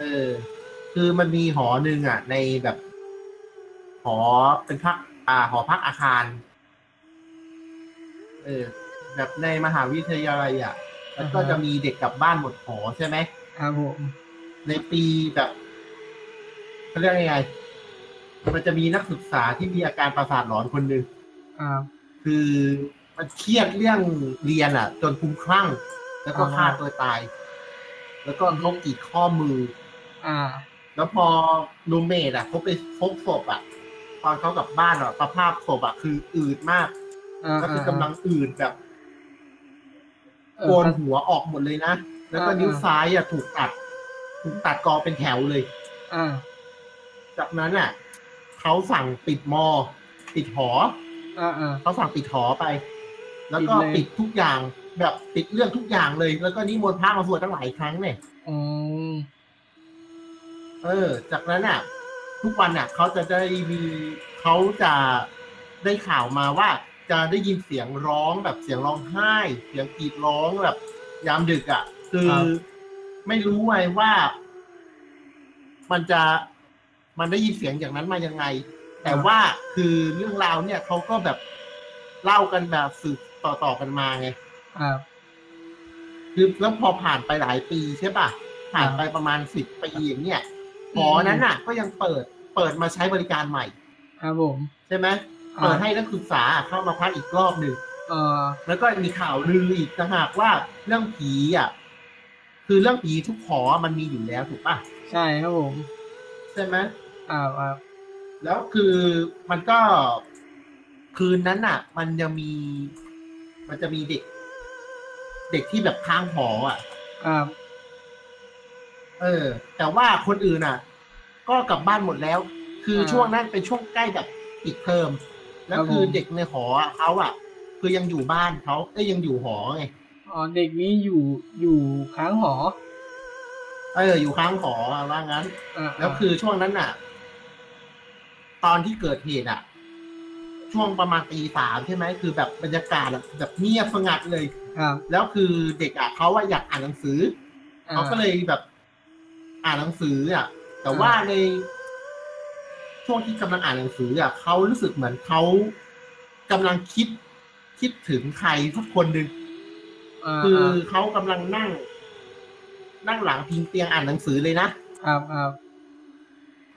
เออ คือมันมีหอหนึ่งอะ ในแบบ หอเป็นพัก อ่า หอพักอาคาร เออ แบบในมหาวิทยาลัยอะแล้วก็อ่าฮะจะมีเด็กกลับบ้านหมดหอใช่ไหมครับผมในปีแบบเขาเรียกยังไง มันจะมีนักศึกษาที่มีอาการประสาทหลอนคนหนึ่งครับคือมันเครียดเรื่องเรียนอะ จนคลุ้มคลั่ง แล้วก็อ่าฆ่าตัวตาย แล้วก็เขากรีดข้อมือ อ่า แล้วพอรูมเมทอะเขาไปพบศพอะ ตอนเขากลับบ้านอะสภาพศพอะคืออืดมากอ่าก็คือกำลังอืดแบบเออโกนหัวออกหมดเลยนะ แล้วก็อ่านิ้วซ้ายอะถูกตัด ถูกตัดกอเป็นแถวเลยอ่าจากนั้นอะเขาสั่งปิดมอ ปิดหออ่าอ่าเขาสั่งปิดหอไป แล้วก็ปิดเลยปิดทุกอย่างแบบปิดเรื่องทุกอย่างเลย แล้วก็นิมนต์พระมาสวดตั้งหลายครั้งเนี่ย อ๋อ เออ จากนั้นอะ ทุกวันอะเขาจะได้มีเขาจะได้ข่าวมาว่า จะได้ยินเสียงร้องแบบเสียงร้องไห้ เสียงกรีดร้องแบบ ยามดึกอะ คือไม่รู้ไงว่า มันจะมันได้ยินเสียงอย่างนั้นมายังไง แต่ว่าคือเรื่องราวเนี่ยเขาก็แบบเล่ากันแบบสืบต่อๆกันมาไงครับคือแล้วพอผ่านไปหลายปีใช่ป่ะผ่านครับไปประมาณสิบปีอย่างเนี้ย หอนั้นน่ะ ก็ยังเปิดเปิดมาใช้บริการใหม่ ครับผม ใช่ไหมอ่าเปิดให้นักศึกษาเข้ามาพักอีกรอบหนึ่งเออแล้วก็มีข่าวลืออีกต่างหากว่าเรื่องผีอะ คือเรื่องผีทุกหอมันมีอยู่แล้วถูกป่ะ ใช่ครับผม ใช่ไหมอ่าอ่าแล้วคือมันก็คืนนั้นน่ะ มันยังมี มันจะมีเด็ก เด็กที่แบบค้างหออะ ครับ เออ แต่ว่าคนอื่นอะ ก็กลับบ้านหมดแล้ว คืออาช่วงนั้นเป็นช่วงใกล้แบบปิดเทอมแล้วครับคือผมเด็กในหออะเขาอะ คือยังอยู่บ้านเขาเอ้ยยังอยู่หอไงอ๋อเด็กนี้อยู่อยู่ค้างหอ เออ อยู่ค้างหออะว่างั้นอ่าแล้วคือช่วงนั้นน่ะ ตอนที่เกิดเหตุอะ ช่วงประมาณตีสามใช่ไหมคือแบบบรรยากาศอะแบบเงียบสงัดเลยครับแล้วคือเด็กอะเขาว่าอยากอ่านหนังสืออ่าเขาก็เลยแบบ อ่านหนังสืออะ แต่ว่าในช่วงที่กำลังอ่านหนังสืออะเขารู้สึกเหมือนเขากำลังคิดคิดถึงใครสักคนหนึ่งอ่าคือเขากำลังนั่ง นั่งหลังพิงเตียงอ่านหนังสือเลยนะครับครับ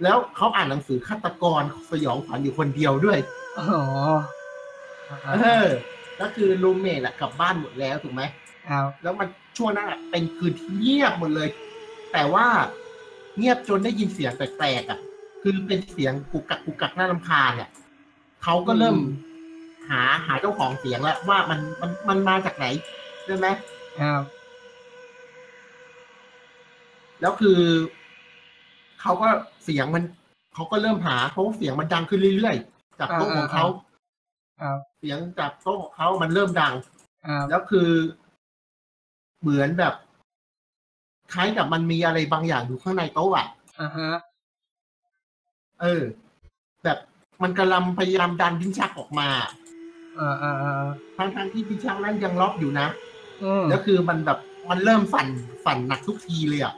แล้วเขาอ่านหนังสือฆาตกรสยองขวัญอยู่คนเดียวด้วยอ๋ออ่าเออแล้วคือรูมเมทอะกลับบ้านหมดแล้วถูกไหมครับแล้วมันช่วงนั้นอะเป็นคืนที่เงียบหมดเลย แต่ว่าเงียบจนได้ยินเสียงแปลกๆอะคือเป็นเสียงกุกกักกุกกักน่ารำคาญเนี่ยเขาก็เริ่มหาหาเจ้าของเสียงแล้วว่ามันมันมันมาจากไหนใช่ไหมครับ แล้วคือเขาก็เสียงมันเขาก็เริ่มหาเพราะว่าเสียงมันดังขึ้นเรื่อยๆจากโต๊ะของเขาครับเสียงจากโต๊ะของเขามันเริ่มดังครับแล้วคือ เหมือนแบบ คล้ายกับมันมีอะไรบางอย่างอยู่ข้างในโต๊ะอะอ่าฮะเออ แบบมันกำลังพยายามดันดิ้นชักออกมาอ่าอ่าอ่าทั้งทั้งๆที่ดิ้นชักนั้นยังล็อกอยู่นะอืมแล้วคือมันแบบมันเริ่มสั่นสั่นหนักทุกทีเลยอะ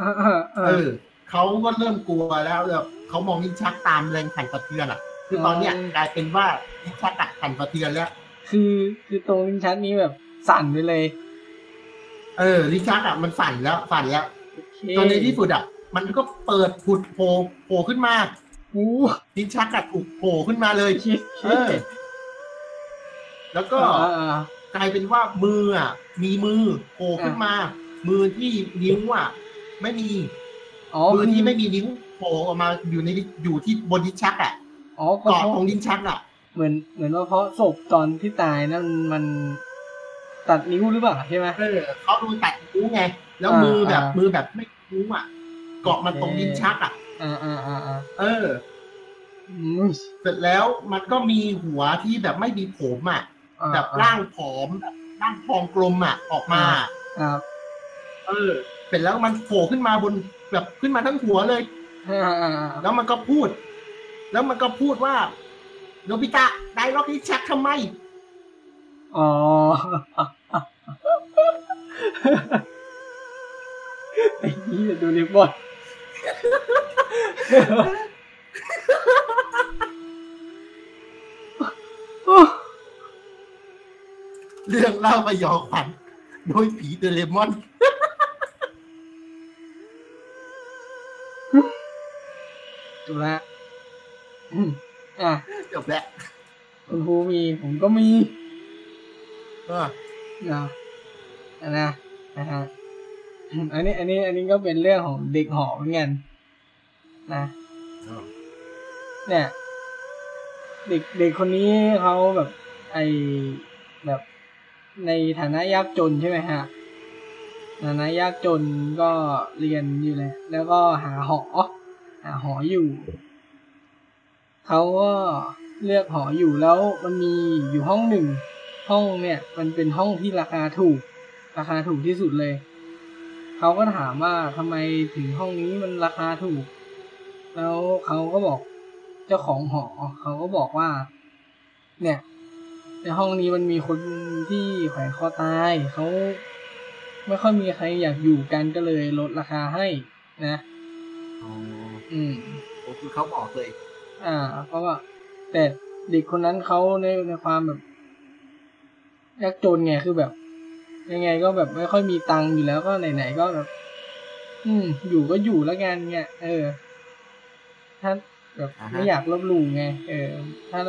อ่าอ่าเออเขาก็เริ่มกลัวแล้วแบบเขามองดิ้นชักตามแรงสั่นสะเทือนอะ คือตอนเนี้ยกลายเป็นว่าดิ้นชักอะสั่นสะเทือนแล้ว คือคือตรงลิ้นชักนี้แบบสั่นไปเลย เออดิ้นชักอะมันสั่นแล้วสั่นแล้วโอเคจนในที่สุดอะ มันก็เปิดผุดโผล่โผล่ขึ้นมาอู้ลิ้นชักอะถูกโผล่ขึ้นมาเลยคิดเออแล้วก็อ่าอ่ากลายเป็นว่ามืออะ มีมือโผล่ขึ้นมา มือที่นิ้วอะ ไม่มีอ๋อมือที่คือไม่มีนิ้วโผล่ออกมาอยู่ในอยู่ที่บนลิ้นชักอะอ๋อก็เกาะเพราะตรงลิ้นชักอะ เหมือนเหมือนว่าเพราะศพตอนที่ตายนั่นมัน ตัดนิ้วหรือเปล่าใช่ไหมเออเขาโดนตัดนิ้วไง แล้วอ่ามืมือแบบอ่ามืมือแบบไม่มีนิ้วอะ เกาะมาตรงลิ้นชักอะอ่าอ่าอ่าอ่าเอออืมเสร็จแล้วมันก็มีหัวที่แบบไม่มีผมอะอ่าแบบร่างผอมแบบร่างทองกลมอะออกมาครับเออ เสร็จแล้วมันโผล่ขึ้นมาบนแบบขึ้นมาทั้งหัวเลยอ่าอ่าอ่าแล้วมันก็พูด แล้วมันก็พูดว่าโนบิตะได้ล็อกลิ้นชักทำไม อ๋อ ไอ้นี่ดูริบอนเรื่องเล่าพยองขวัญโดยผีเดเรมอน จบละอืมอะจบแล้วคุณครูมี ผมก็มี เออนะอันนะนะฮะอืมอันนี้ อันนี้ อันนี้ก็เป็นเรื่องของเด็กหอเหมือนกันนะเนี่ย เด็กเด็กคนนี้เขาแบบไอแบบในฐานะยากจนใช่ไหมฮะฐานะยากจนก็เรียนอยู่แหละแล้วก็หาหอหาหออยู่เขาก็เลือกหออยู่แล้วมันมีอยู่ห้องหนึ่ง ห้องเนี่ย มันเป็นห้องที่ราคาถูก ราคาถูกที่สุดเลย เขาก็ถามว่าทำไมถึงห้องนี้มันราคาถูก แล้วเขาก็บอกเจ้าของหอเขาก็บอกว่า เนี่ย ในห้องนี้มันมีคนที่แขวนคอตายเขาไม่ค่อยมีใครอยากอยู่กันก็เลยลดราคาให้นะอ๋ออืมโอ้คือเขาบอกเลย อ่า เพราะว่า แต่เด็กคนนั้นเขาในในความแบบ ยากจนไงคือแบบ ยังไงก็แบบไม่ค่อยมีตังค์อยู่แล้วก็ไหนๆก็แบบ อืม อยู่ก็อยู่แล้วกันเงี้ยเออ ถ้าแบบอ่าฮะไม่อยากลบหลู่ไงเออ ถ้า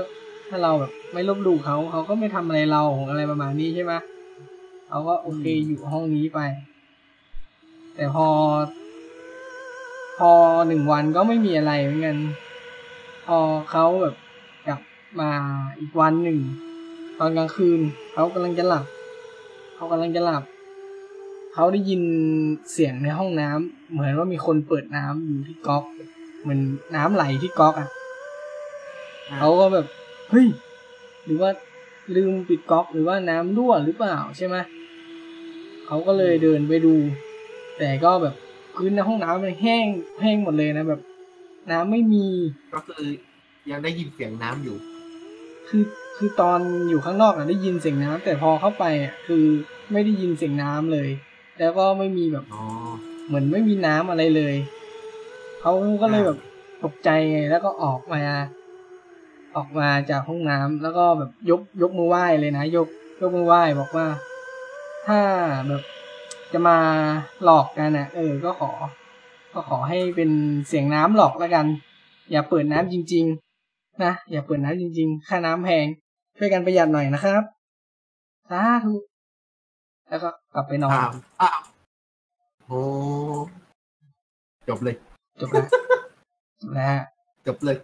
ถ้าเราแบบไม่ลบหลู่เขาเขาก็ไม่ทำอะไรเราอะไรประมาณนี้ใช่ไหมเขาก็โอเคอยู่ห้องนี้ไป แต่พอ พอหนึ่งวันก็ไม่มีอะไรเหมือนกันพอเขาแบบกลับมาอีกวันหนึ่ง ตอนกลางคืน เขากำลังจะหลับ เขากำลังจะหลับ เขาได้ยินเสียงในห้องน้ำเหมือนว่ามีคนเปิดน้ำอยู่ที่ก๊อกเหมือนน้ำไหลที่ก๊อกอะเขาก็แบบเฮ้ยหรือว่าลืมปิดก๊อกหรือว่าน้ำรั่วหรือเปล่าใช่ไหมเขาก็เลยเดินไปดู แต่ก็แบบพื้นในห้องน้ำมันแห้งแห้งหมดเลยนะแบบ น้ำไม่มีก็คือยังได้ยินเสียงน้ำอยู่ คือคือตอนอยู่ข้างนอกอะได้ยินเสียงน้ำแต่พอเข้าไปอะคือไม่ได้ยินเสียงน้ำเลย แล้วก็ไม่มีแบบอ๋อเหมือนไม่มีน้ำอะไรเลยเขาก็เลยแบบตกใจไงแล้วก็ออกมา ออกมาจากห้องน้ำแล้วก็แบบยกยกมือไหว้เลยนะยกยกมือไหว้บอกว่า ถ้าแบบจะมาหลอกกันนะเออ ก็ขอ ก็ขอให้เป็นเสียงน้ำหลอกแล้วกัน อย่าเปิดน้ำจริง ๆ นะอย่าเปิดน้ำจริง ๆ ค่าน้ำแพง ช่วยกันประหยัดหน่อยนะครับสาธุแล้วก็กลับไปนอนอ้าวอ้าวโอ้จบเลย จบแล้วจบแล้วฮะจบเลย